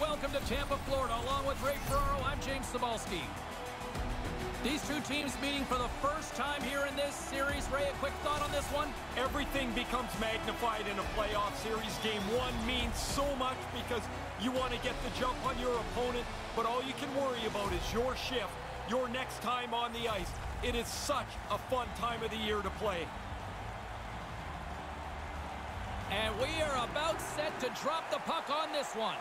welcome to Tampa, Florida. Along with Ray Ferraro, I'm James Cybulski. These two teams meeting for the first time here in this series. Ray, a quick thought on this one? Everything becomes magnified in a playoff series. Game one means so much because you want to get the jump on your opponent, but all you can worry about is your shift, your next time on the ice. It is such a fun time of the year to play. And we are about set to drop the puck on this one.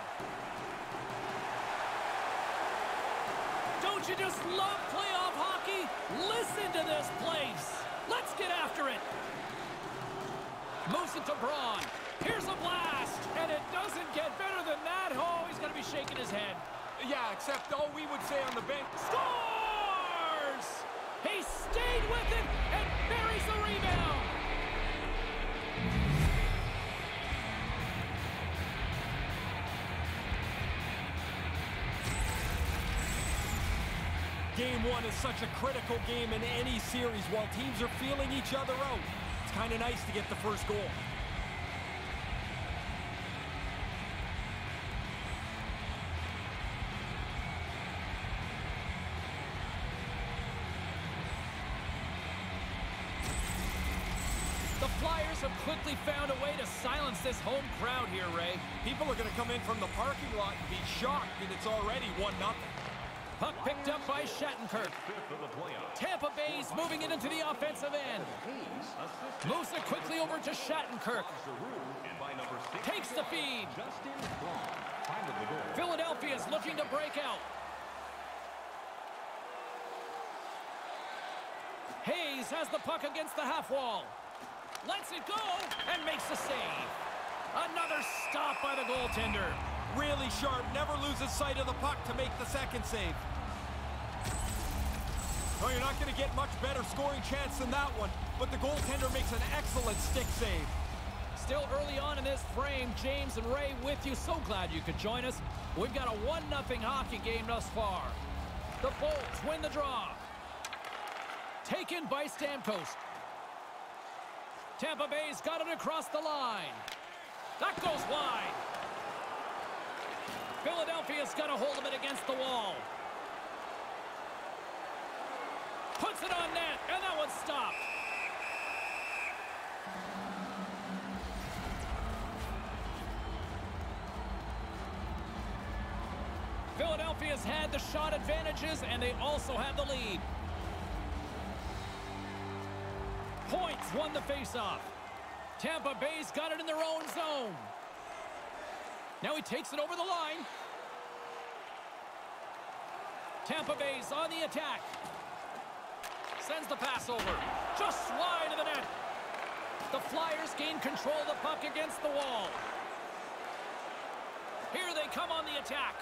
Don't you just love playoff hockey? Listen to this place. Let's get after it. Moves it to Braun. Here's a blast. And it doesn't get better than that. Oh, he's going to be shaking his head. Yeah, except all we would say on the bench. Scores! He stayed with it and buries the rebound. Game one is such a critical game in any series while teams are feeling each other out. It's kind of nice to get the first goal. The Flyers have quickly found a way to silence this home crowd here, Ray. People are going to come in from the parking lot and be shocked that it's already 1-0. Puck picked up by Shattenkirk. Tampa Bay's moving it into the offensive end. Moves it quickly over to Shattenkirk. Takes the feed. Philadelphia's looking to break out. Hayes has the puck against the half wall. Lets it go and makes the save. Another stop by the goaltender. Really sharp, never loses sight of the puck to make the second save. No, you're not going to get much better scoring chance than that one, but the goaltender makes an excellent stick save. Still early on in this frame, James and Ray with you. So glad you could join us. We've got a 1-0 hockey game thus far. The Bolts win the draw. Taken by Stamkos. Tampa Bay's got it across the line. That goes wide. Philadelphia's got a hold of it against the wall. Puts it on net, and that one's stopped. Philadelphia's had the shot advantages, and they also have the lead. Points won the faceoff. Tampa Bay's got it in their own zone. Now he takes it over the line. Tampa Bay's on the attack. Sends the pass over. Just wide of the net. The Flyers gain control of the puck against the wall. Here they come on the attack.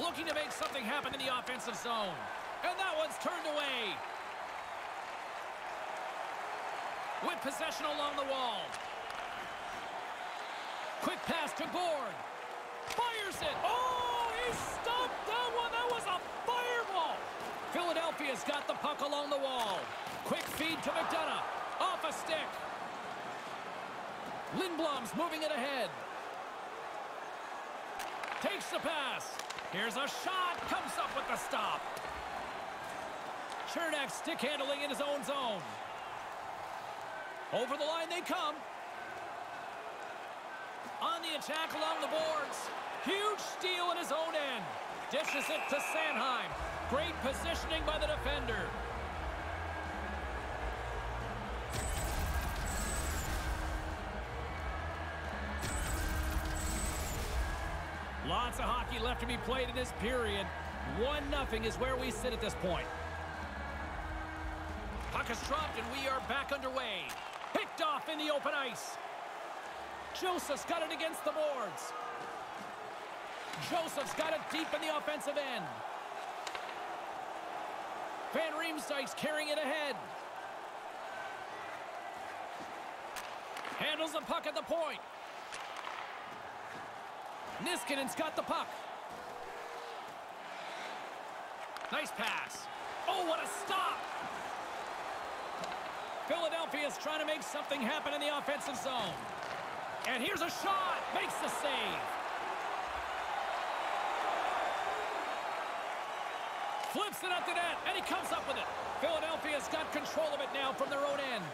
Looking to make something happen in the offensive zone. And that one's turned away. With possession along the wall. Quick pass to Gourde. Fires it. Oh, he stopped that one. That was a fireball. Philadelphia's got the puck along the wall. Quick feed to McDonagh. Off a stick. Lindblom's moving it ahead. Takes the pass. Here's a shot. Comes up with the stop. Cernak stick handling in his own zone. Over the line they come. The attack along the boards. Huge steal in his own end. Dishes it to Sanheim. Great positioning by the defender. Lots of hockey left to be played in this period. 1-0 is where we sit at this point. Puck is dropped and we are back underway. Picked off in the open ice. Joseph's got it against the boards. Joseph's got it deep in the offensive end. Van Riemsdyk's carrying it ahead. Handles the puck at the point. Niskanen's got the puck. Nice pass. Oh, what a stop! Philadelphia's trying to make something happen in the offensive zone. And here's a shot. Makes the save. Flips it up the net, and he comes up with it. Philadelphia's got control of it now from their own end.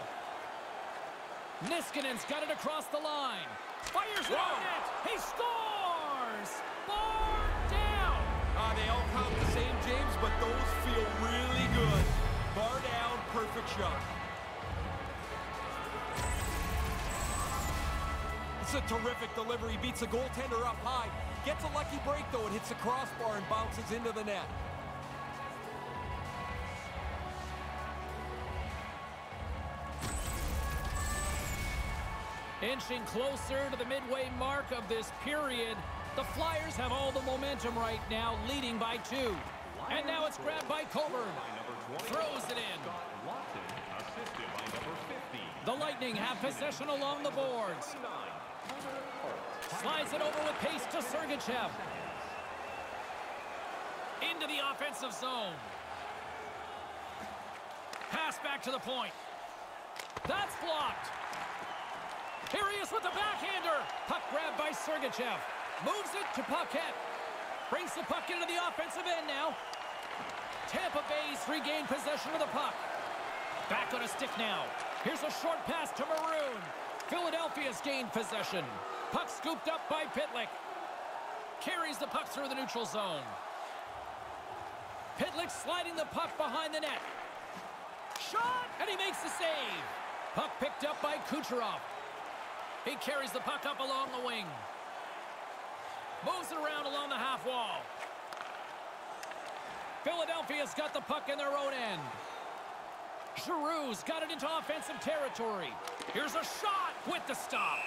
Niskanen's got it across the line. Fires it on net. He scores! Bar down! Uh, they all count the same, James, but those feel really good. Bar down, perfect shot. It's a terrific delivery. Beats the goaltender up high. Gets a lucky break, though. It hits the crossbar and bounces into the net. Inching closer to the midway mark of this period. The Flyers have all the momentum right now, leading by two. And now it's grabbed by Coburn. Throws it in. The Lightning have possession along the boards. Slides it over with pace to Sergachev. Into the offensive zone. Pass back to the point. That's blocked. Here he is with the backhander. Puck grabbed by Sergachev. Moves it to Paquette. Brings the puck into the offensive end now. Tampa Bay's regained possession of the puck. Back on a stick now. Here's a short pass to Maroon. Philadelphia's gained possession. Puck scooped up by Pitlick. Carries the puck through the neutral zone. Pitlick sliding the puck behind the net. Shot! And he makes the save. Puck picked up by Kucherov. He carries the puck up along the wing. Moves it around along the half wall. Philadelphia's got the puck in their own end. Giroux's got it into offensive territory. Here's a shot with the stop.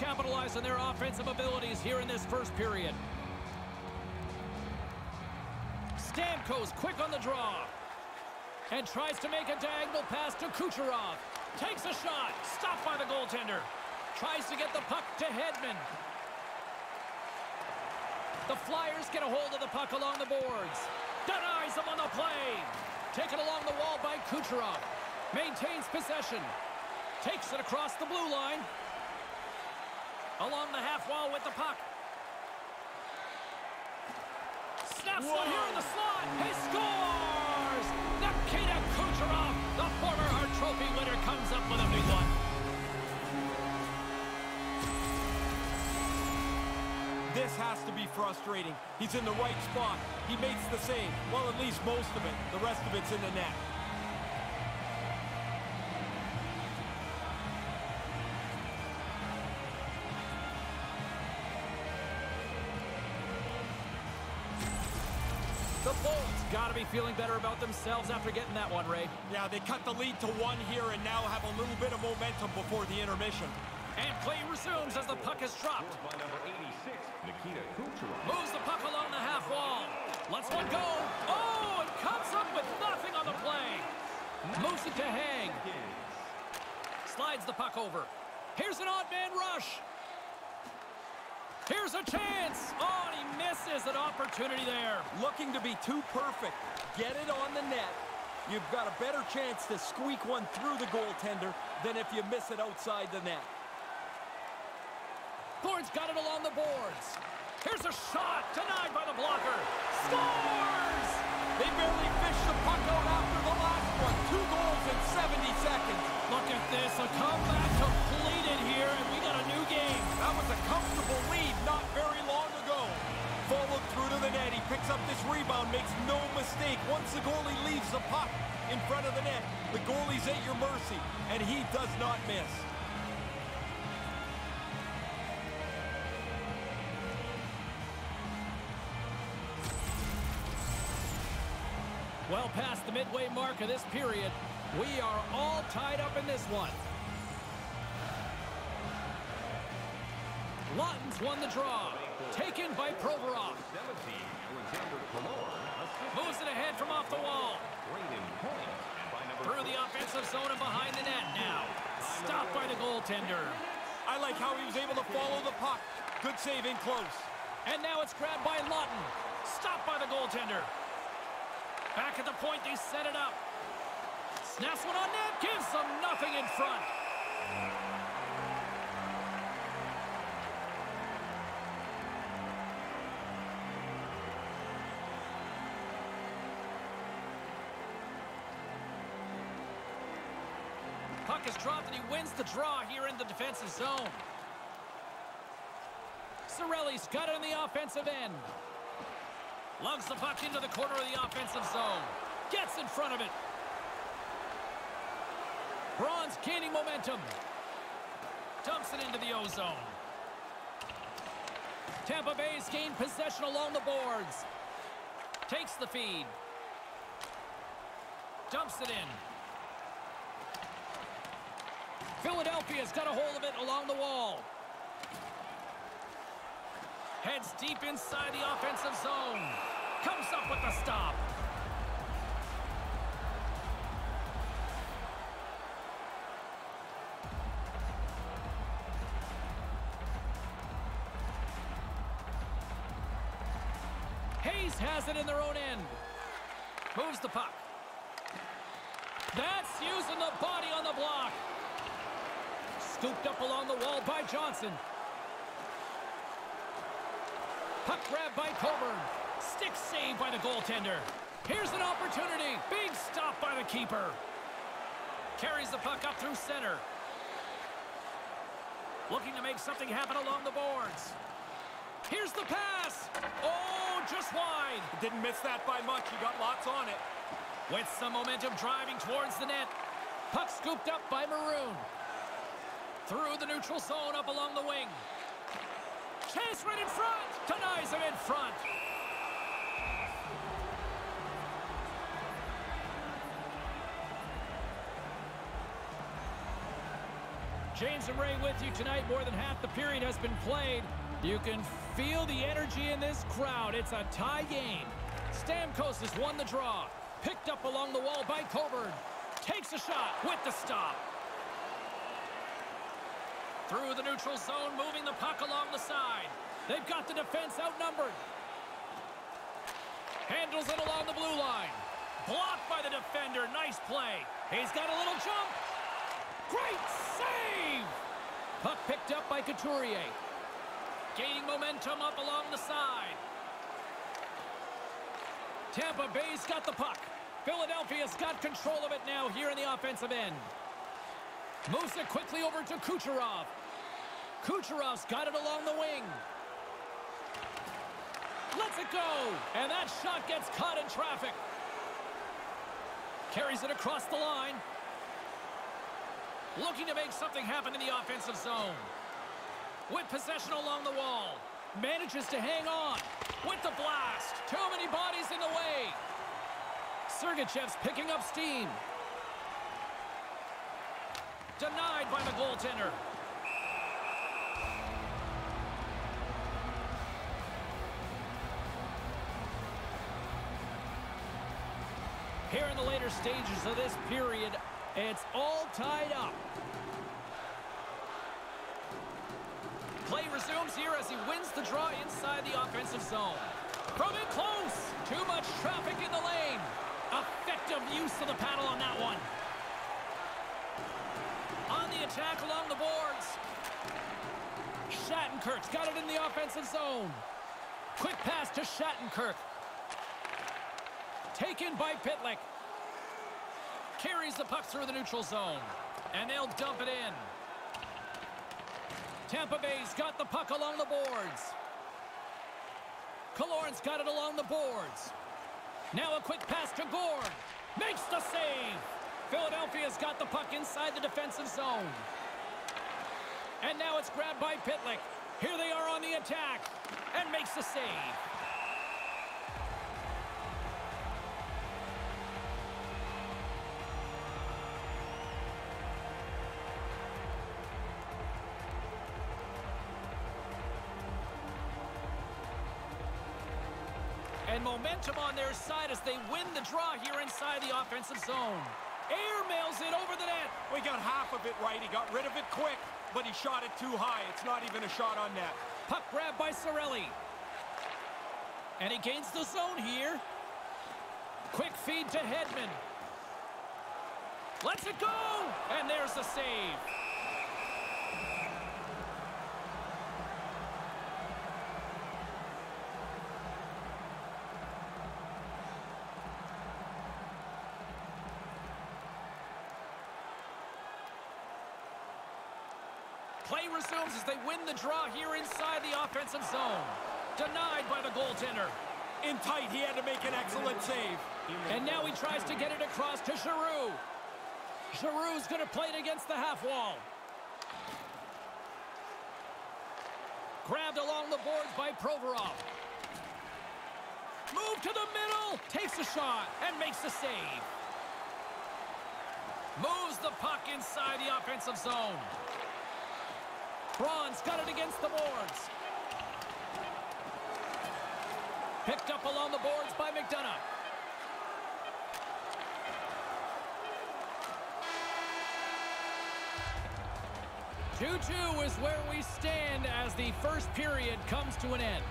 Capitalized on their offensive abilities here in this first period. Stamkos quick on the draw. And tries to make a diagonal pass to Kucherov. Takes a shot. Stopped by the goaltender. Tries to get the puck to Hedman. The Flyers get a hold of the puck along the boards. Denies them on the play. Taken along the wall by Kucherov. Maintains possession. Takes it across the blue line. Along the half wall with the puck. Snaps one here in the slot. He scores! Nikita Kucherov, the former Hart Trophy winner, comes up with a big one. This has to be frustrating. He's in the right spot. He makes the save. Well, at least most of it. The rest of it's in the net. Feeling better about themselves after getting that one, Ray. Yeah, they cut the lead to one here and now have a little bit of momentum before the intermission. And play resumes as the puck is dropped. by number 86, Nikita Kucherov. Moves the puck along the half wall. Lets one go. Oh, and comes up with nothing on the play. Moves it to Haig. Slides the puck over. Here's an odd man rush. Here's a chance. Oh, and he misses an opportunity there. Looking to be too perfect. Get it on the net. You've got a better chance to squeak one through the goaltender than if you miss it outside the net. Thorne's got it along the boards. Here's a shot denied by the blocker. Scores! They barely fished the puck out after the last one. Two goals in 70 seconds. Look at this, a comeback completed here, and we got a new game. That was a comfortable He picks up this rebound, makes no mistake. Once the goalie leaves the puck in front of the net, the goalie's at your mercy, and he does not miss. Well past the midway mark of this period, we are all tied up in this one. Laughton's won the draw. Taken by Provorov. 17, Alexander Killorn. Moves it ahead from off the wall. Braden Point. And by number Through the offensive zone and behind the net now. Stopped by the goaltender. I like how he was able to follow the puck. Good save in close. And now it's grabbed by Laughton. Stopped by the goaltender. Back at the point, they set it up. Snaps one on net, gives them nothing in front. Puck is dropped and he wins the draw here in the defensive zone. Cirelli's got it in the offensive end. Lugs the puck into the corner of the offensive zone. Gets in front of it. Braun's gaining momentum. Dumps it into the O-zone. Tampa Bay's gained possession along the boards. Takes the feed. Dumps it in. Philadelphia's got a hold of it along the wall. Heads deep inside the offensive zone. Comes up with the stop. Hayes has it in their own end. Moves the puck. That's using the body on the block. Scooped up along the wall by Johnson. Puck grab by Coburn. Stick save by the goaltender. Here's an opportunity. Big stop by the keeper. Carries the puck up through center. Looking to make something happen along the boards. Here's the pass. Oh, just wide. Didn't miss that by much. He got lots on it. With some momentum driving towards the net. Puck scooped up by Maroon. Through the neutral zone up along the wing. Chase right in front. Denies him in front. James and Ray with you tonight. More than half the period has been played. You can feel the energy in this crowd. It's a tie game. Stamkos has won the draw. Picked up along the wall by Coburn. Takes a shot with the stop. Through the neutral zone, moving the puck along the side. They've got the defense outnumbered. Handles it along the blue line. Blocked by the defender. Nice play. He's got a little jump. Great save! Puck picked up by Couturier. Gaining momentum up along the side. Tampa Bay's got the puck. Philadelphia's got control of it now here in the offensive end. Moves it quickly over to Kucherov. Kucherov's got it along the wing. Lets it go. And that shot gets caught in traffic. Carries it across the line. Looking to make something happen in the offensive zone. With possession along the wall. Manages to hang on. With the blast. Too many bodies in the way. Sergachev's picking up steam. Denied by the goaltender. Here in the later stages of this period, it's all tied up. Play resumes here as he wins the draw inside the offensive zone. From in close. Too much traffic in the lane. Effective use of the paddle on that one. On the attack along the boards. Shattenkirk's got it in the offensive zone. Quick pass to Shattenkirk. Taken by Pitlick. Carries the puck through the neutral zone. And they'll dump it in. Tampa Bay's got the puck along the boards. Killorn's got it along the boards. Now a quick pass to Gourde. Makes the save. Philadelphia's got the puck inside the defensive zone. And now it's grabbed by Pitlick. Here they are on the attack. And makes the save. Momentum on their side as they win the draw here inside the offensive zone. Air mails it over the net. We got half of it right. He got rid of it quick, but he shot it too high. It's not even a shot on net. Puck grab by Cirelli. And he gains the zone here. Quick feed to Hedman. Lets it go! And there's the save. Play resumes as they win the draw here inside the offensive zone. Denied by the goaltender. In tight, he had to make an excellent save. And now he tries to get it across to Giroux. Giroux's going to play it against the half wall. Grabbed along the boards by Provorov. Move to the middle. Takes a shot and makes the save. Moves the puck inside the offensive zone. Braun's got it against the boards. Picked up along the boards by McDonagh. 2-2 is where we stand as the first period comes to an end.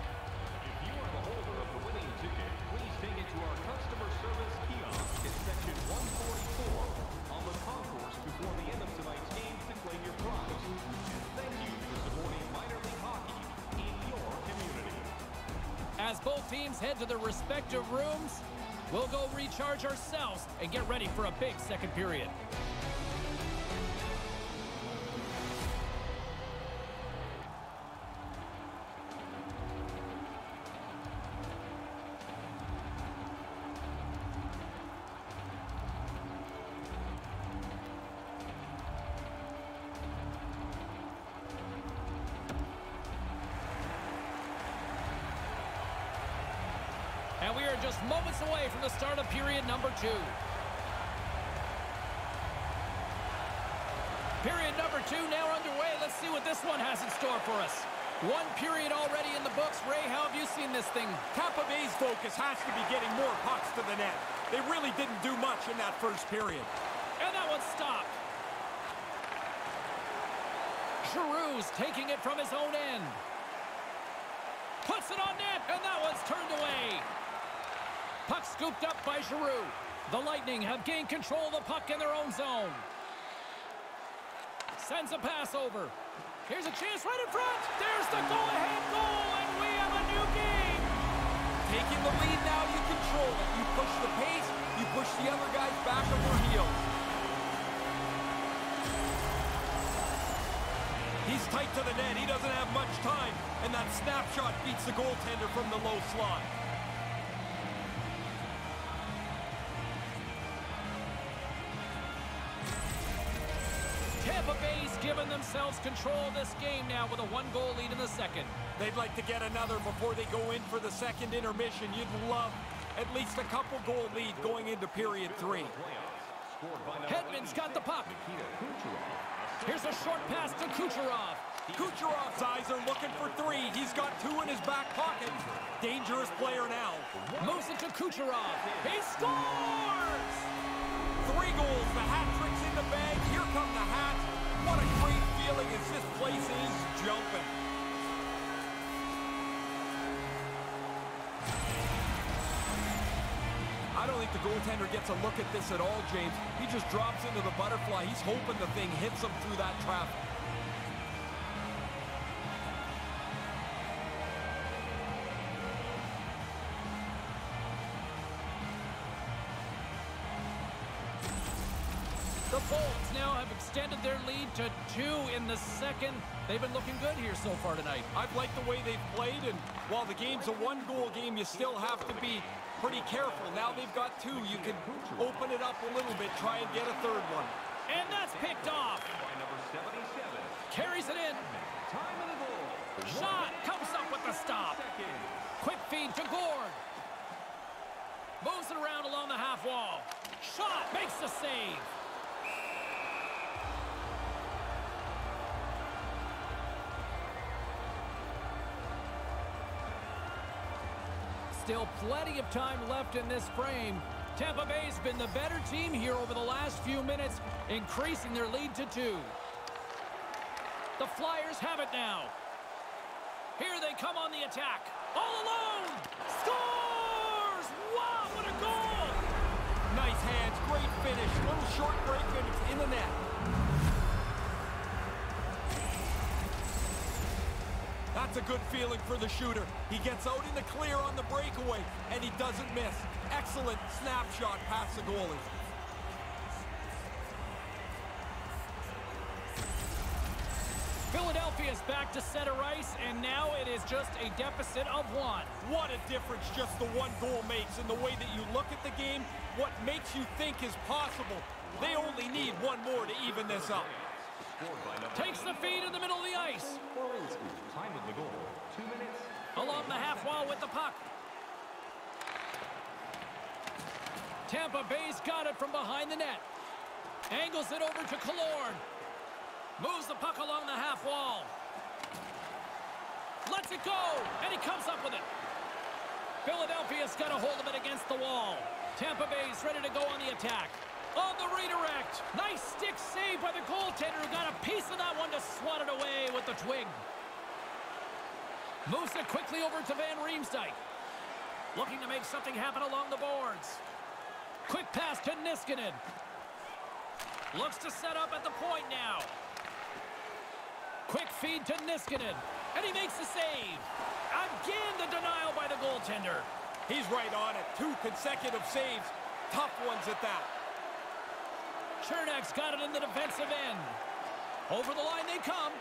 Respective rooms, we'll go recharge ourselves and get ready for a big second period. Two. Period number two now underway. Let's see what this one has in store for us. One period already in the books. Ray, how have you seen this thing? Tampa Bay's focus has to be getting more pucks to the net. They really didn't do much in that first period. And that one stopped. Giroux's taking it from his own end. Puts it on net, and that one's turned away. Puck scooped up by Giroux. The Lightning have gained control of the puck in their own zone. Sends a pass over. Here's a chance right in front. There's the go-ahead goal, and we have a new game. Taking the lead now, you control it. You push the pace, you push the other guys back on their heels. He's tight to the net. He doesn't have much time. And that snapshot beats the goaltender from the low slot. Themselves control of this game now with a one-goal lead in the second. They'd like to get another before they go in for the second intermission. You'd love at least a couple goal lead going into period three. Playoffs, scored by number Hedman's got the puck. Here's a short pass to Kucherov. Kucherov's eyes are looking for three. He's got two in his back pocket. Dangerous player now. Moves it to Kucherov. He scores! Three goals. The hat trick's in the bag. Here come the hats. What a place is jumping. I don't think the goaltender gets a look at this at all, James. He just drops into the butterfly. He's hoping the thing hits him through that traffic. To two in the second. They've been looking good here so far tonight. I've liked the way they've played, and while the game's a one-goal game, you still have to be pretty careful. Now they've got two. You can open it up a little bit, try and get a third one. And that's picked off. Number 77. Carries it in. Time of the goal. Shot comes up with the stop. Quick feed to Gourde. Moves it around along the half wall. Shot makes the save. Still plenty of time left in this frame. Tampa Bay's been the better team here over the last few minutes, increasing their lead to two. The Flyers have it now. Here they come on the attack. All alone. Scores! Wow, what a goal! Nice hands, great finish. Little short break and it's in the net. That's a good feeling for the shooter. He gets out in the clear on the breakaway, and he doesn't miss. Excellent snapshot past the goalie. Philadelphia's back to center ice, and now it is just a deficit of one. What a difference just the one goal makes in the way that you look at the game, what makes you think is possible. They only need one more to even this up. Takes the feed in the middle of the ice. Time of the goal, two minutes. Along the half wall with the puck. Tampa Bay's got it from behind the net. Angles it over to Killorn. Moves the puck along the half wall. Lets it go, and he comes up with it. Philadelphia's got a hold of it against the wall. Tampa Bay's ready to go on the attack. On the redirect. Nice stick save by the goaltender who got a piece of that one to swat it away with the twig. Moves it quickly over to Van Riemsdyk. Looking to make something happen along the boards. Quick pass to Niskanen. Looks to set up at the point now. Quick feed to Niskanen. And he makes the save. Again, the denial by the goaltender. He's right on it. Two consecutive saves. Tough ones at that. Cernak's got it in the defensive end. Over the line they come.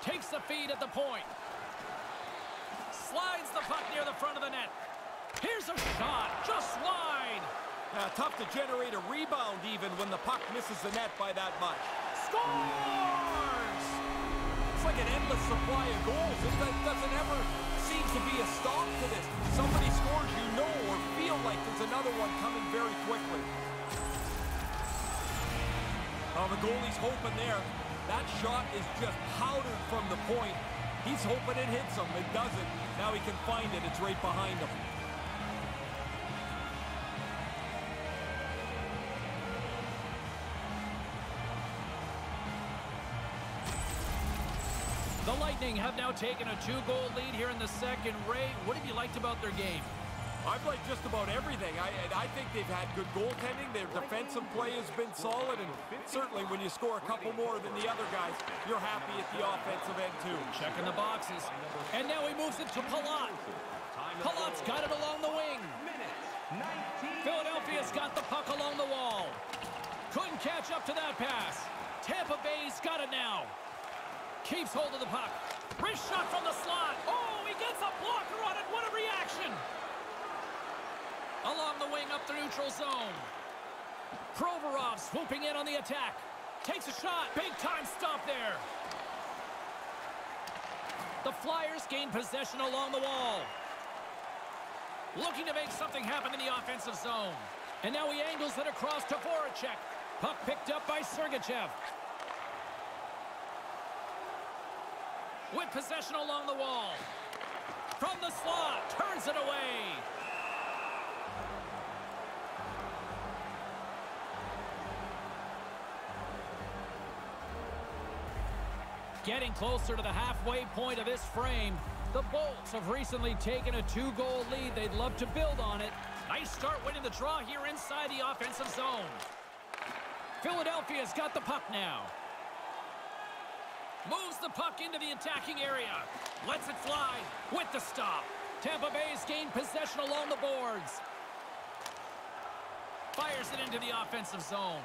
Takes the feed at the point. Slides the puck near the front of the net. Here's a shot, just wide. Tough to generate a rebound even when the puck misses the net by that much. Scores! It's like an endless supply of goals. It doesn't ever to be a stop to this. Somebody scores, you know or feel like there's another one coming very quickly. Oh, the goalie's hoping there. That shot is just powdered from the point. He's hoping it hits him. It doesn't. Now he can find it. It's right behind him. Lightning have now taken a two-goal lead here in the second. Ray, what have you liked about their game? I've liked just about everything. I, I think they've had good goaltending. Their defensive play has been solid, and certainly when you score a couple more than the other guys, you're happy at the offensive end too. Checking the boxes. And now he moves it to Palat. Palat's got it along the wing. Philadelphia's got the puck along the wall. Couldn't catch up to that pass. Tampa Bay's got it now. Keeps hold of the puck. Wrist shot from the slot. Oh, he gets a blocker on it. What a reaction. Along the wing up the neutral zone. Provorov swooping in on the attack. Takes a shot. Big time stop there. The Flyers gain possession along the wall. Looking to make something happen in the offensive zone. And now he angles it across to Voracek. Puck picked up by Sergachev. With possession along the wall. From the slot, turns it away. Getting closer to the halfway point of this frame. The Bolts have recently taken a two-goal lead. They'd love to build on it. Nice start winning the draw here inside the offensive zone. Philadelphia's got the puck now. Moves the puck into the attacking area. Lets it fly with the stop. Tampa Bay's gained possession along the boards. Fires it into the offensive zone.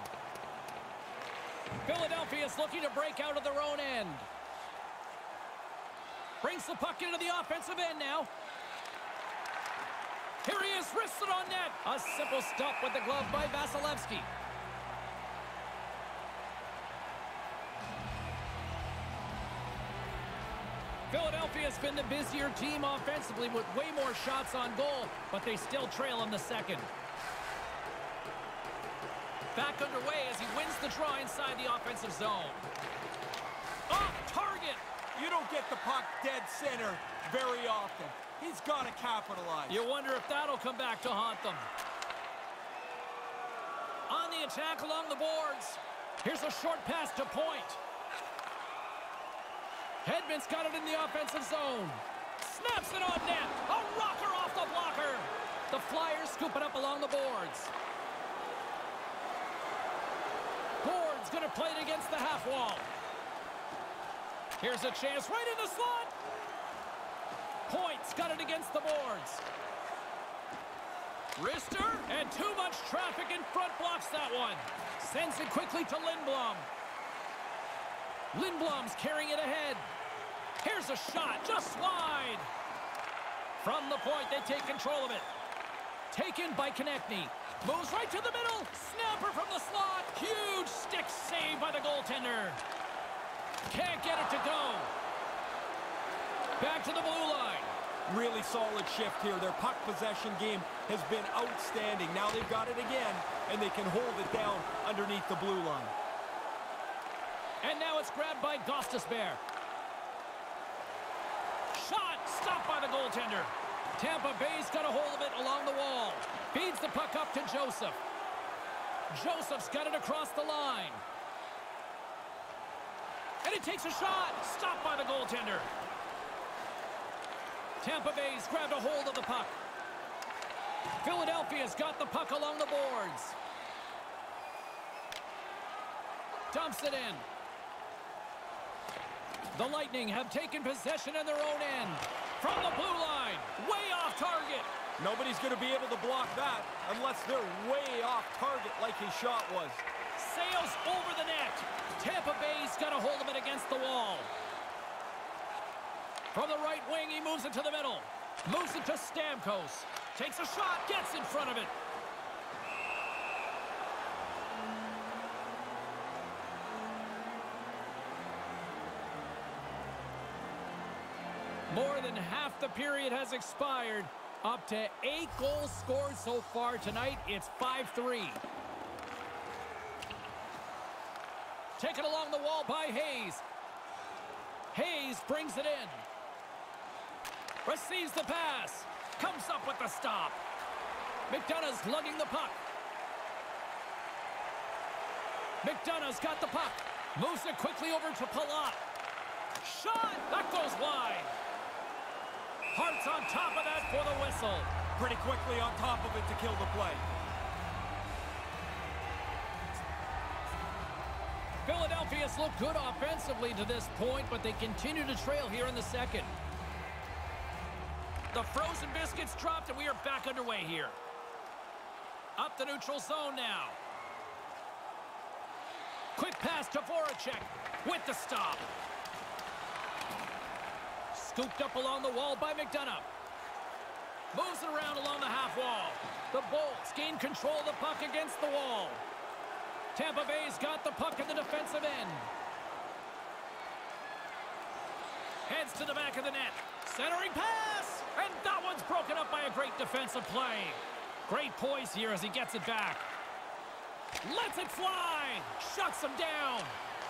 Philadelphia's looking to break out of their own end. Brings the puck into the offensive end now. Here he is, wristed on net. A simple stop with the glove by Vasilevskiy. Philadelphia's been the busier team offensively with way more shots on goal, but they still trail in the second. Back underway as he wins the draw inside the offensive zone. Off target. You don't get the puck dead center very often. He's got to capitalize. You wonder if that'll come back to haunt them. On the attack along the boards. Here's a short pass to point. Hedman's got it in the offensive zone. Snaps it on net. A rocker off the blocker. The Flyers scoop it up along the boards. Board's going to play it against the half wall. Here's a chance right in the slot. Points got it against the boards. Rister, and too much traffic in front blocks that one. Sends it quickly to Lindblom. Lindblom's carrying it ahead. Here's a shot, just wide. From the point, they take control of it. Taken by Konecny. Moves right to the middle. Snapper from the slot. Huge stick save by the goaltender. Can't get it to go. Back to the blue line. Really solid shift here. Their puck possession game has been outstanding. Now they've got it again, and they can hold it down underneath the blue line. And now it's grabbed by Gostisbehere. Shot stopped by the goaltender. Tampa Bay's got a hold of it along the wall. Feeds the puck up to Joseph. Joseph's got it across the line. And it takes a shot. Stopped by the goaltender. Tampa Bay's grabbed a hold of the puck. Philadelphia's got the puck along the boards. Dumps it in. The Lightning have taken possession in their own end. From the blue line, way off target. Nobody's going to be able to block that unless they're way off target like his shot was. Sails over the net. Tampa Bay's got a hold of it against the wall. From the right wing, he moves it to the middle. Moves it to Stamkos. Takes a shot, gets in front of it. The period has expired. Up to eight goals scored so far tonight. It's 5-3. Taken along the wall by Hayes. Hayes brings it in. Receives the pass. Comes up with the stop. McDonagh's lugging the puck. McDonagh's got the puck. Moves it quickly over to Palat. Shot! That goes wide. Hart's on top of that for the whistle. Pretty quickly on top of it to kill the play. Philadelphia's looked good offensively to this point, but they continue to trail here in the second. The frozen biscuits dropped, and we are back underway here. Up the neutral zone now. Quick pass to Voracek with the stop. Scooped up along the wall by McDonagh. Moves it around along the half wall. The Bolts gain control of the puck against the wall. Tampa Bay's got the puck in the defensive end. Heads to the back of the net. Centering pass! And that one's broken up by a great defensive play. Great poise here as he gets it back. Lets it fly! Shuts him down!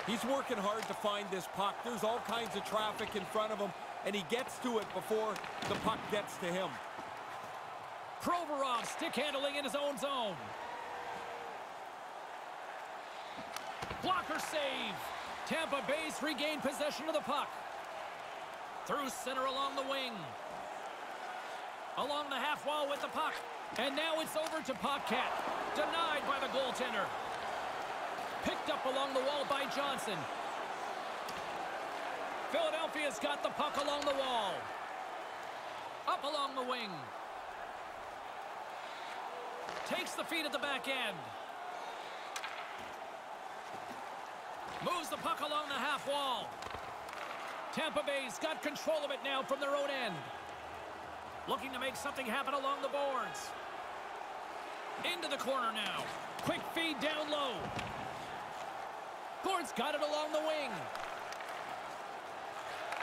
He's working hard to find this puck. There's all kinds of traffic in front of him, and he gets to it before the puck gets to him. Provorov stick handling in his own zone. Blocker save. Tampa Bay's regained possession of the puck. Through center along the wing. Along the half wall with the puck. And now it's over to Popcat. Denied by the goaltender. Picked up along the wall by Johnson. Philadelphia's got the puck along the wall. Up along the wing. Takes the feed at the back end. Moves the puck along the half wall. Tampa Bay's got control of it now from their own end. Looking to make something happen along the boards. Into the corner now. Quick feed down low. Gourde's got it along the wing.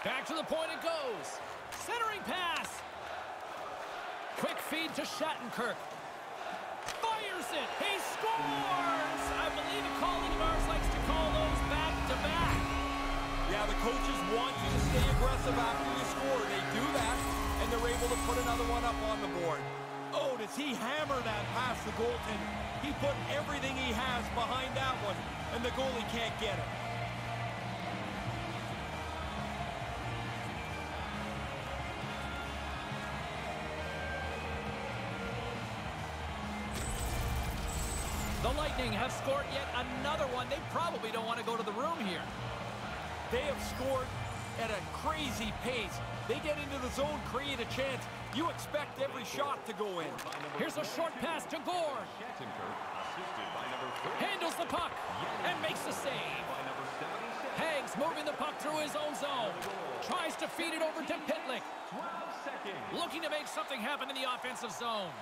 Back to the point it goes. Centering pass. Quick feed to Shattenkirk. Fires it. He scores! I believe a colleague of ours likes to call those back-to-back. Yeah, the coaches want you to stay aggressive after you score. They do that, and they're able to put another one up on the board. Oh, does he hammer that past the goaltender? He put everything he has behind that one, and the goalie can't get it. Lightning have scored yet another one. They probably don't want to go to the room here. They have scored at a crazy pace. They get into the zone, create a chance. You expect every shot to go in. Here's a short pass to 30. Handles the puck and makes the save. By number 77. Hagg's moving the puck through his own zone. Tries to feed it over to Pitlick. Looking to make something happen in the offensive zone.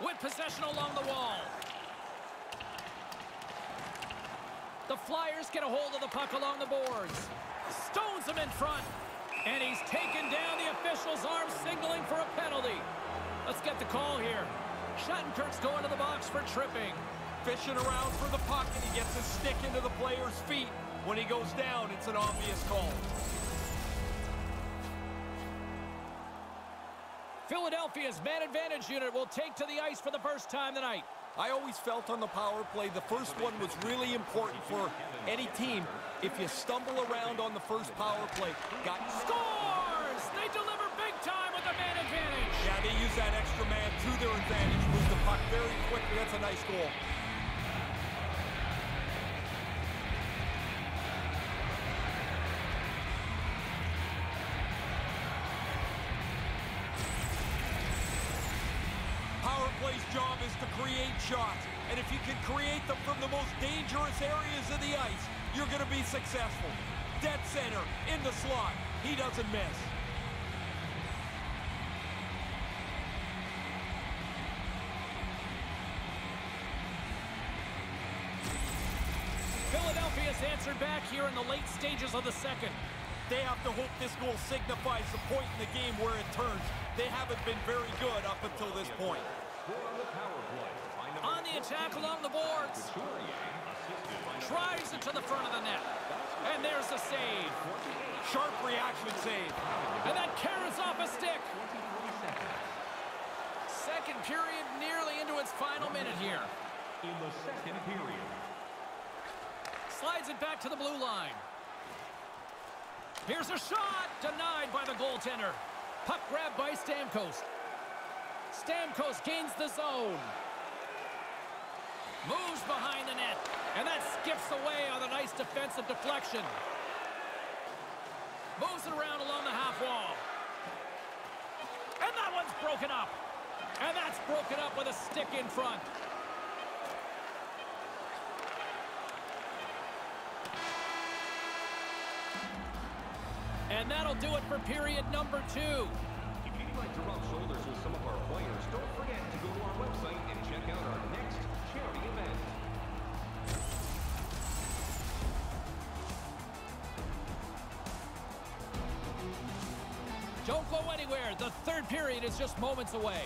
With possession along the wall. The Flyers get a hold of the puck along the boards. Stones him in front. And he's taken down the official's arm, signaling for a penalty. Let's get the call here. Shattenkirk's going to the box for tripping. Fishing around for the puck, and he gets his stick into the player's feet. When he goes down, it's an obvious call. Philadelphia's man advantage unit will take to the ice for the first time tonight. I always felt on the power play the first one was really important for any team. If you stumble around on the first power play, got Scores! They deliver big time with the man advantage. Yeah, they use that extra man to their advantage, move the puck very quickly. That's a nice goal. Power job is to create shots. And if you can create them from the most dangerous areas of the ice, you're going to be successful. Dead center, in the slot. He doesn't miss. Philadelphia's answered back here in the late stages of the second. They have to hope this goal signifies the point in the game where it turns. They haven't been very good up until this point. On the power play. By number On the attack along the boards. Couturier. Assisted by number Drives it to the front of the net. And there's the save. Sharp reaction save. And that carries off a stick. Second period nearly into its final minute here. In the second period. Slides it back to the blue line. Here's a shot. Denied by the goaltender. Puck grabbed by Stamkos. Stamkos gains the zone. Moves behind the net. And that skips away on a nice defensive deflection. Moves it around along the half wall. And that one's broken up. And that's broken up with a stick in front. And that'll do it for period number two. Like to rub shoulders with some of our players, don't forget to go to our website and check out our next charity event. Don't go anywhere. The third period is just moments away.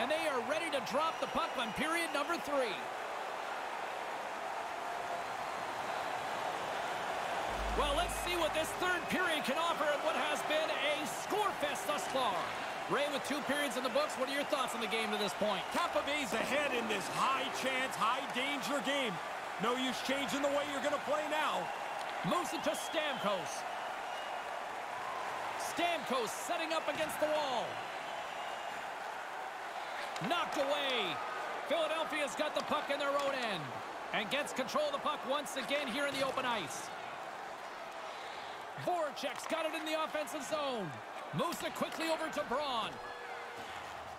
And they are ready to drop the puck on period number three. Well, let's see what this third period can offer in what has been a score fest thus far. Ray, with two periods in the books, what are your thoughts on the game to this point? Tampa Bay's ahead in this high-chance, high-danger game. No use changing the way you're going to play now. Moves it to Stamkos. Stamkos setting up against the wall. Knocked away. Philadelphia's got the puck in their own end. And gets control of the puck once again here in the open ice. Voracek's got it in the offensive zone. Moves it quickly over to Braun.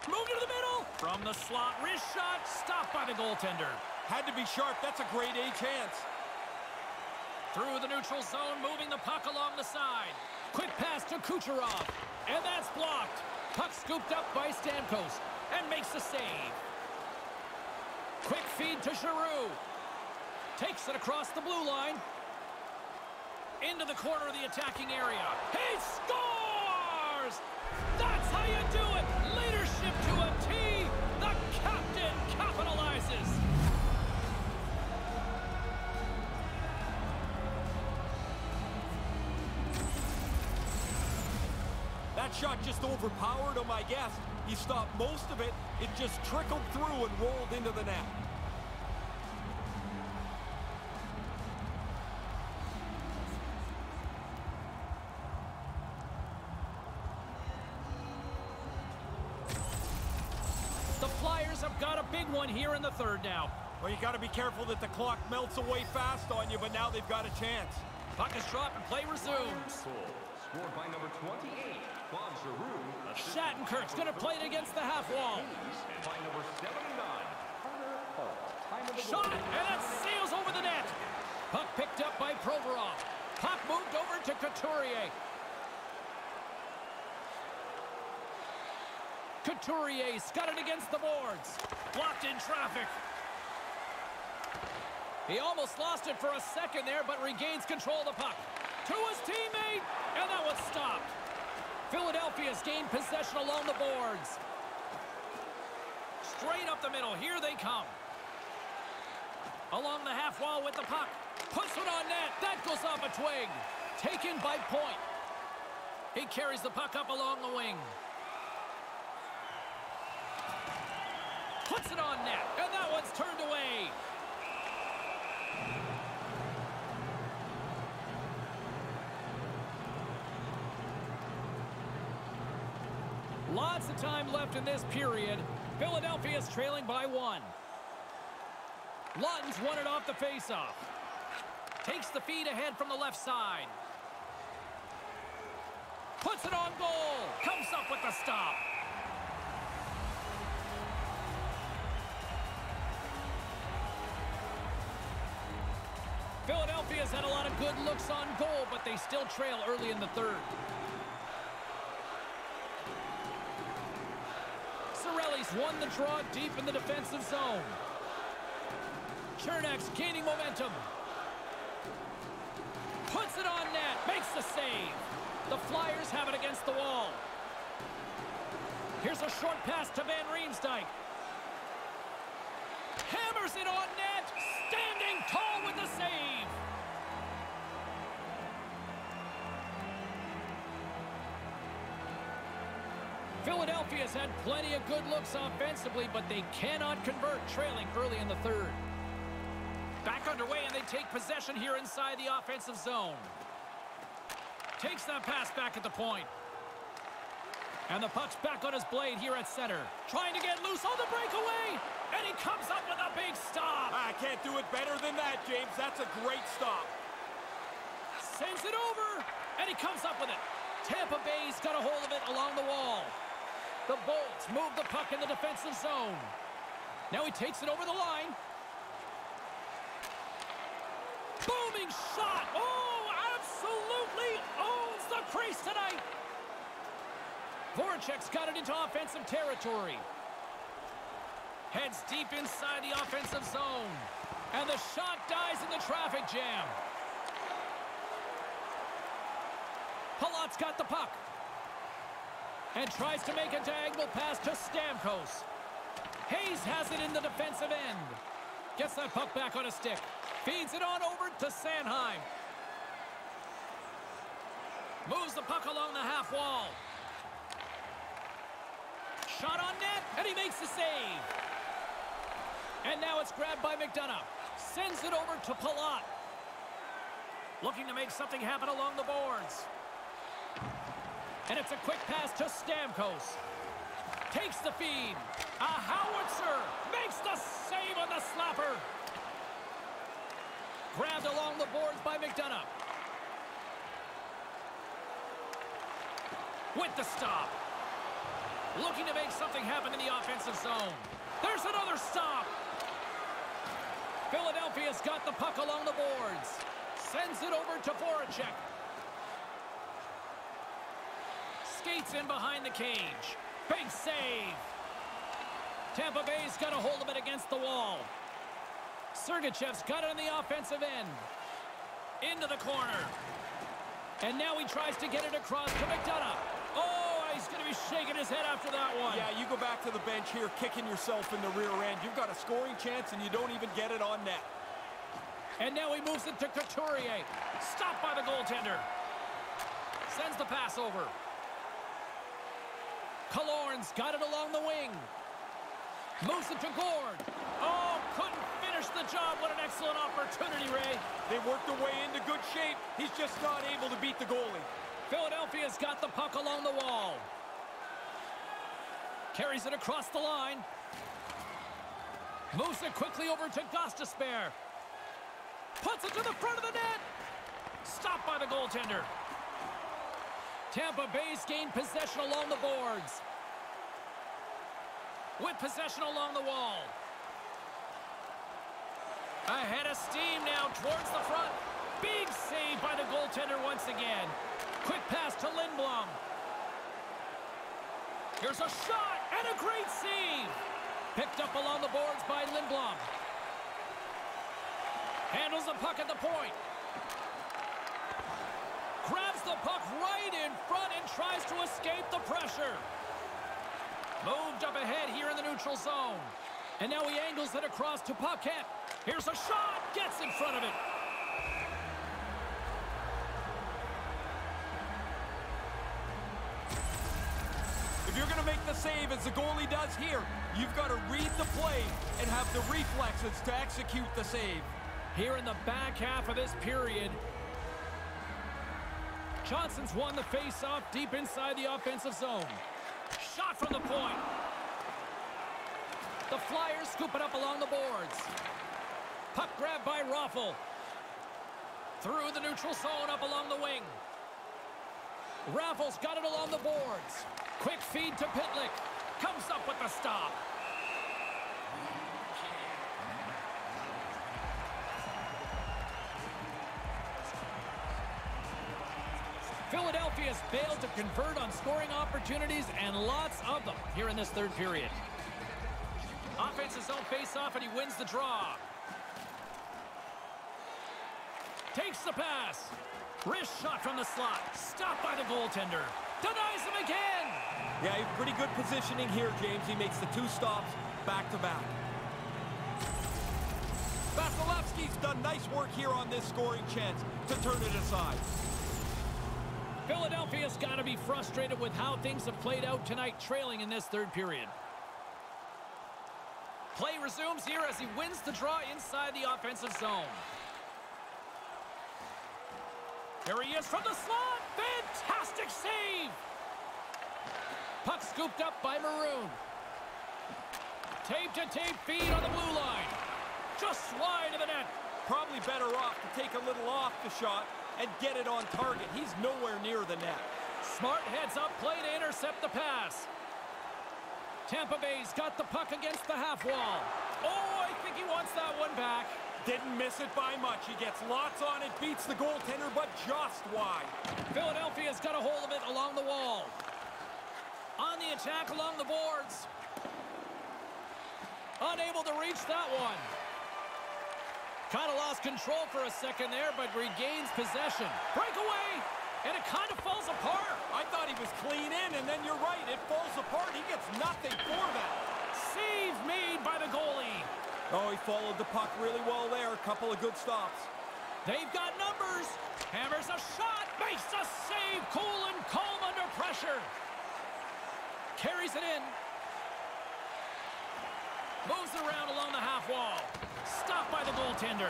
Moved to the middle. From the slot, wrist shot, stopped by the goaltender. Had to be sharp. That's a grade A chance. Through the neutral zone, moving the puck along the side. Quick pass to Kucherov. And that's blocked. Puck scooped up by Stamkos. And makes the save. Quick feed to Giroux. Takes it across the blue line into the corner of the attacking area. He scores! That's how you do it! That shot just overpowered him, I guess. He stopped most of it. It just trickled through and rolled into the net. The Flyers have got a big one here in the third now. Well, you got to be careful that the clock melts away fast on you, but now they've got a chance. Puck is dropped and play resumes. Scored by number 28, Claude Giroux. Shattenkirk's going to play it against the half wall. And by number 79, Carter Hart. Shot, and that sails over the net. Puck picked up by Provorov. Puck moved over to Couturier. Couturier's got it against the boards. Blocked in traffic. He almost lost it for a second there, but regains control of the puck. To his teammate, and that was stopped. Philadelphia's gained possession along the boards. Straight up the middle, here they come. Along the half wall with the puck. Puts it on net, that goes off a twig. Taken by point. He carries the puck up along the wing. Puts it on net, and that one's turned away. Lots of time left in this period. Philadelphia's trailing by one. Laughton's won it off the faceoff. Takes the feed ahead from the left side. Puts it on goal. Comes up with the stop. Philadelphia's had a lot of good looks on goal, but they still trail early in the third. Won the draw deep in the defensive zone. Cernak's gaining momentum. Puts it on net, makes the save. The Flyers have it against the wall. Here's a short pass to Van Riemsdyk. Hammers it on net, standing tall with the save. Philadelphia's had plenty of good looks offensively, but they cannot convert, trailing early in the third. Back underway, and they take possession here inside the offensive zone. Takes that pass back at the point. And the puck's back on his blade here at center. Trying to get loose on the breakaway. And he comes up with a big stop. I can't do it better than that, James. That's a great stop. Sends it over. And he comes up with it. Tampa Bay's got a hold of it along the wall. The Bolts move the puck in the defensive zone. Now he takes it over the line. Booming shot. Oh, absolutely owns the crease tonight. Voracek's got it into offensive territory. Heads deep inside the offensive zone. And the shot dies in the traffic jam. Palat's got the puck. And tries to make a diagonal pass to Stamkos. Hayes has it in the defensive end. Gets that puck back on a stick. Feeds it on over to Sanheim. Moves the puck along the half wall. Shot on net, and he makes the save. And now it's grabbed by McDonagh. Sends it over to Palat. Looking to make something happen along the boards. And it's a quick pass to Stamkos. Takes the feed. A howitzer makes the save on the slapper. Grabbed along the boards by McDonagh. With the stop. Looking to make something happen in the offensive zone. There's another stop. Philadelphia's got the puck along the boards. Sends it over to Voracek. Skates in behind the cage. Big save. Tampa Bay's got a hold of it against the wall. Sergachev's got it on the offensive end. Into the corner. And now he tries to get it across to McDonagh. Oh, he's going to be shaking his head after that one. Yeah, you go back to the bench here, kicking yourself in the rear end. You've got a scoring chance, and you don't even get it on net. And now he moves it to Couturier. Stopped by the goaltender. Sends the pass over. Killorn's got it along the wing. Moves it to Gourde. Oh, couldn't finish the job. What an excellent opportunity, Ray. They worked their way into good shape. He's just not able to beat the goalie. Philadelphia's got the puck along the wall. Carries it across the line. Moves it quickly over to Gostisbehere. Puts it to the front of the net. Stopped by the goaltender. Tampa Bay's gained possession along the boards. With possession along the wall. Ahead of steam now towards the front. Big save by the goaltender once again. Quick pass to Lindblom. Here's a shot and a great save. Picked up along the boards by Lindblom. Handles the puck at the point. The puck right in front and tries to escape the pressure. Moved up ahead here in the neutral zone. And now he angles it across to Paquette. Here's a shot. Gets in front of it. If you're going to make the save as the goalie does here, you've got to read the play and have the reflexes to execute the save. Here in the back half of this period, Johnson's won the face-off deep inside the offensive zone. Shot from the point. The Flyers scoop it up along the boards. Puck grab by Raffl. Through the neutral zone up along the wing. Raffl's got it along the boards. Quick feed to Pitlick. Comes up with the stop. Philadelphia's failed to convert on scoring opportunities and lots of them here in this third period. Offense zone face-off and he wins the draw. Takes the pass. Wrist shot from the slot. Stopped by the goaltender. Denies him again. Yeah, he pretty good positioning here, James. He makes the two stops back-to-back. Vasilevskiy's done nice work here on this scoring chance to turn it aside. Philadelphia's got to be frustrated with how things have played out tonight, trailing in this third period. Play resumes here as he wins the draw inside the offensive zone. Here he is from the slot. Fantastic save. Puck scooped up by Maroon. Tape to tape feed on the blue line. Just wide of the net. Probably better off to take a little off the shot and get it on target. He's nowhere near the net. Smart heads up play to intercept the pass. Tampa Bay's got the puck against the half wall. Oh, I think he wants that one back. Didn't miss it by much. He gets lots on it, beats the goaltender, but just wide. Philadelphia's got a hold of it along the wall. On the attack along the boards. Unable to reach that one. Kind of lost control for a second there, but regains possession. Breakaway, and it kind of falls apart. I thought he was clean in, and then you're right. It falls apart. He gets nothing for that. save made by the goalie. Oh, he followed the puck really well there. A couple of good stops. They've got numbers. Hammers a shot. Makes a save. Cool and calm under pressure. Carries it in. Moves it around along the half wall. Stopped by the goaltender.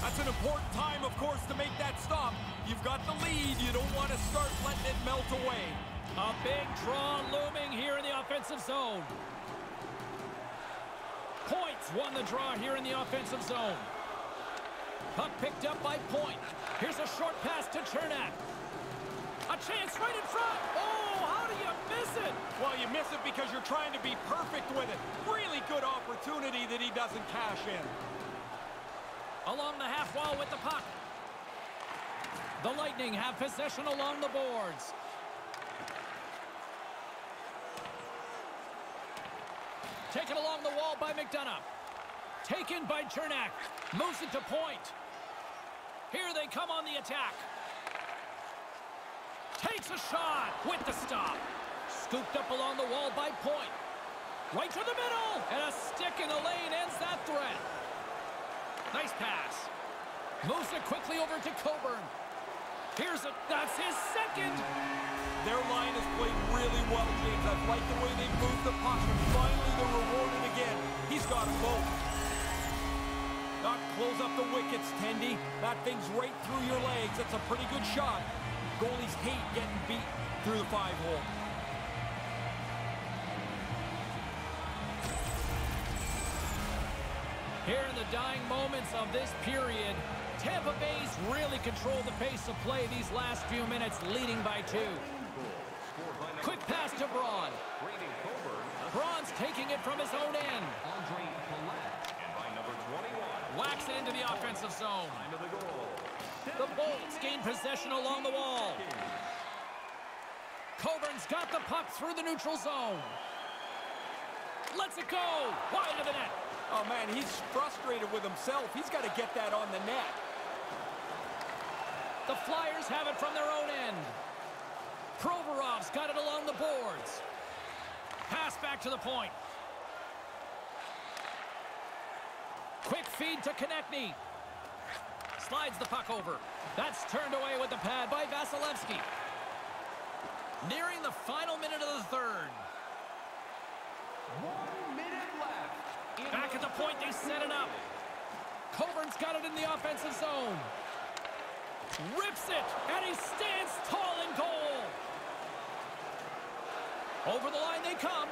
That's an important time, of course, to make that stop. You've got the lead. You don't want to start letting it melt away. A big draw looming here in the offensive zone. Point's won the draw here in the offensive zone. Puck picked up by Point. Here's a short pass to Cernak. A chance right in front. Oh, how do you miss it? Well, you miss it because you're trying to be perfect with it. Really good opportunity that he doesn't cash in. Along the half wall with the puck. The Lightning have possession along the boards. Taken along the wall by McDonagh. Taken by Cernak. Moves it to point. Here they come on the attack. Takes a shot with the stop. Scooped up along the wall by point. Right to the middle. And a stick in the lane ends that threat. Nice pass. Moves it quickly over to Coburn. Here's it. That's his second. Their line has played really well, James. I like the way they moved the puck, and finally they're rewarded again. He's got them both. Close up the wickets, Tendy. That thing's right through your legs. That's a pretty good shot. Goalies hate getting beat through the five hole. Here in the dying moments of this period, Tampa Bay's really controlled the pace of play these last few minutes, leading by two. Quick pass to Braun. Braun's taking it from his own end. Ondrej Palat, and by number 21, Whacks it into the offensive zone. the Bolts gain possession along the wall. Coburn's got the puck through the neutral zone. Lets it go. Wide of the net. Oh, man, he's frustrated with himself. He's got to get that on the net. The Flyers have it from their own end. Provorov's got it along the boards. Pass back to the point. Quick feed to Konecny. Slides the puck over. That's turned away with the pad by Vasilevskiy. Nearing the final minute of the third. One minute left. Back at the point, they set it up. Coburn's got it in the offensive zone. Rips it, and he stands tall in goal. Over the line they come.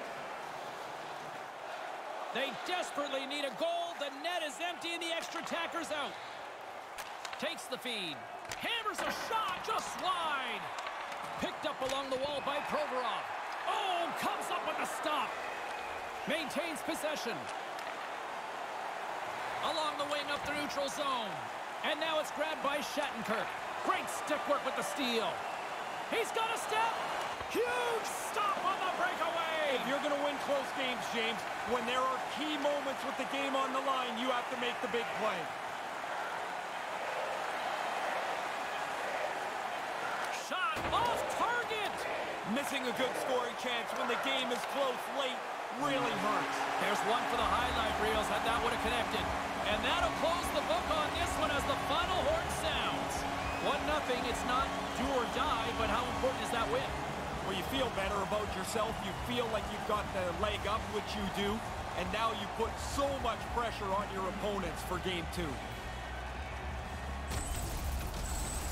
They desperately need a goal. The net is empty, and the extra tacker's out. Takes the feed. Hammers a shot just wide. Picked up along the wall by Provorov. Oh, comes up with a stop. Maintains possession. Along the wing up the neutral zone. And now it's grabbed by Shattenkirk. Great stick work with the steal. He's got a step. Huge stop on the breakaway. If you're going to close games, James, when there are key moments with the game on the line, you have to make the big play. Shot off target. Missing a good scoring chance when the game is close late really hurts. There's one for the highlight reels, and that would have connected. And that'll close the book on this one as the final horn sounds. One nothing. It's not do or die, but how important is that win? Well, you feel better about yourself. You feel like you've got the leg up, which you do. And now you put so much pressure on your opponents for game two.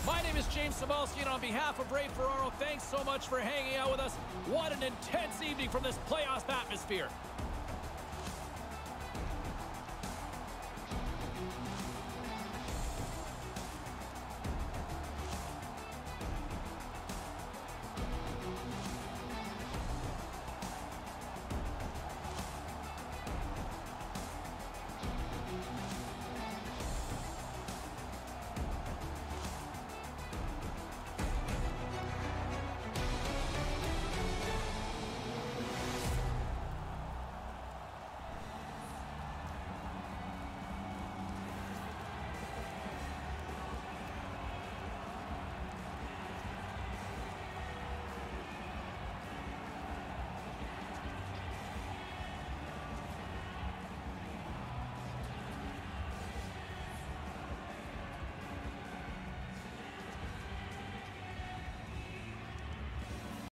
My name is James Cybulski, and on behalf of Ray Ferraro, thanks so much for hanging out with us. What an intense evening from this playoff atmosphere.